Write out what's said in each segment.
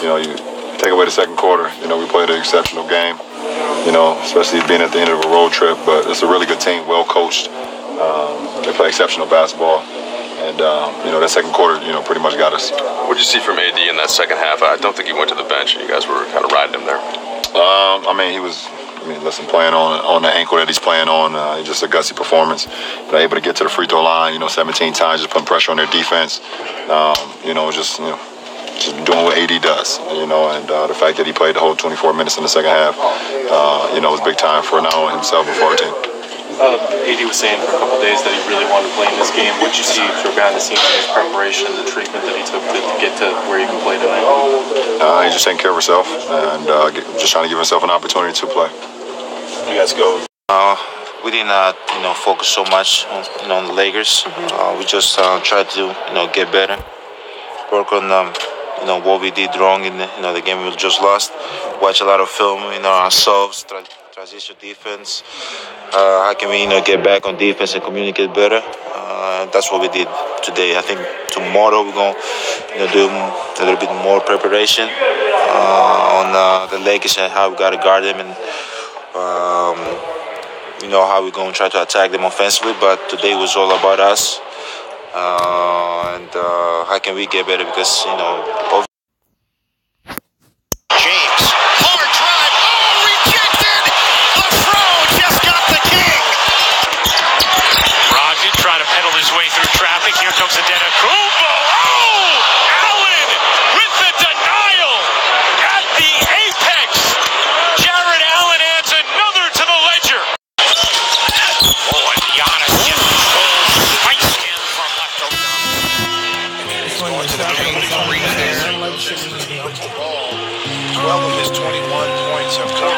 you know, you take away the second quarter. You know, we played an exceptional game. You know, especially being at the end of a road trip. But it's a really good team, well coached. Um, they play exceptional basketball. And, um, you know, that second quarter, you know, pretty much got us. What did you see from AD in that second half? I don't think he went to the bench. You guys were kind of riding him there. Um, I mean, he was. I mean, listen, playing on on the ankle that he's playing on, uh, just a gutsy performance. You know, able to get to the free throw line, you know, 17 times, just putting pressure on their defense. Um, you know, just you know, just doing what AD does. You know, and uh, the fact that he played the whole 24 minutes in the second half, uh, you know, was big time for not only himself but for our team. Uh, AD was saying for a couple days that he really wanted to play in this game. What did you see through behind the scenes in his preparation, the treatment that he took to, to get to where he can play tonight? Uh, he's just taking care of himself and uh, get, just trying to give himself an opportunity to play. You guys go. Uh, we did not, you know, focus so much on, you know, on the Lakers. Uh, we just uh, tried to, you know, get better, work on, um, you know, what we did wrong in the, you know, the game we just lost. Watch a lot of film, you know, ourselves, tra- transition defense. Uh, how can we, you know, get back on defense and communicate better? Uh, that's what we did today. I think tomorrow we're gonna, you know, do a little bit more preparation uh, on uh, the Lakers and how we gotta guard them and. Um, you know how we're going to try to attack them offensively, but today was all about us. Uh, and uh, how can we get better? Because, you know, the ball. 12 of his 21 points have come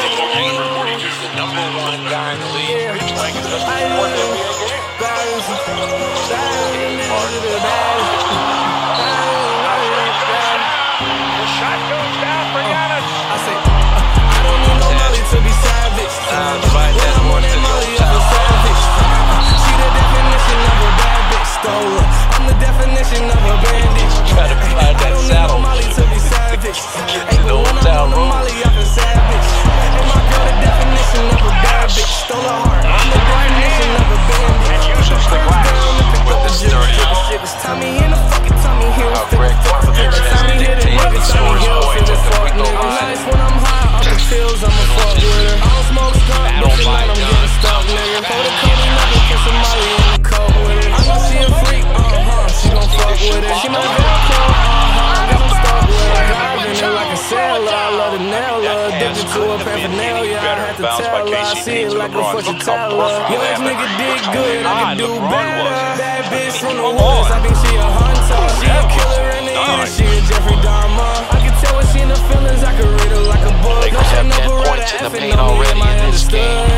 see it like a fortune teller. Yo, this nigga did good, I can do better. Bad bitch from the woods, I think she a hunter. She a killer in the ear, she a Jeffrey Dahmer. I can tell when she in the feelings, I can read her like a book. No, she no Beretta, effing on me, am I understood?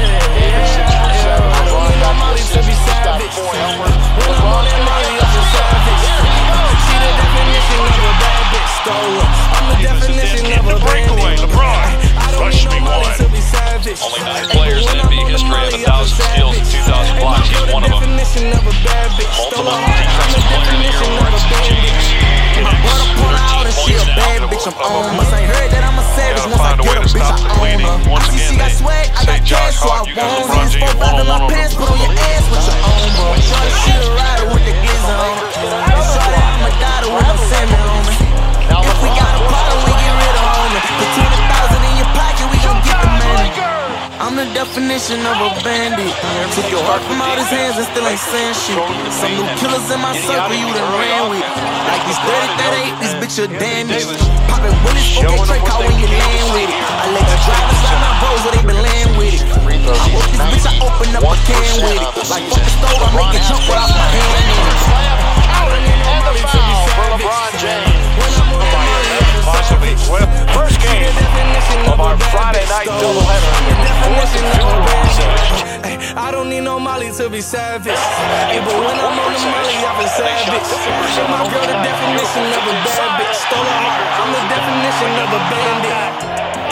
I'm on. Must ain't heard that I'm a savage. Once I get a bitch, I own her. I see she got swag, I got cash, so I want her. These four five in my pants, put on your ass with your own, bro. Shorty, she a rider with the glizzy on. Shorty, I'm a daughter with no salmon on definition of a bandit. Took your heart from out his hands and still ain't saying shit. Some new killers in my circle you done ran with. Like these 30, 38, this bitch a damage. Poppin' willies, okay, Trey, call when you land with it. I let you drive inside my bros where they been laying with it. I hope this bitch, I open up a can with it. Like fuck the stove, I make it jump without night doubleheader. Ay, I don't need no Molly to be savage. Ay, but when I'm on the Molly, I'm a savage. Ay, my girl, the definition of a bad bitch. Stole her heart. I'm the definition of a bandit.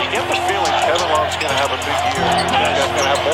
You get the feeling Kevin Love's going to have a big year. He's going to have